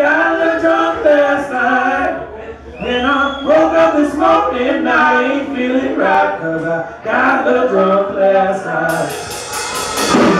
got little drunk last night. And I woke up this morning I ain't feeling right Cause I got little drunk last night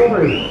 Story.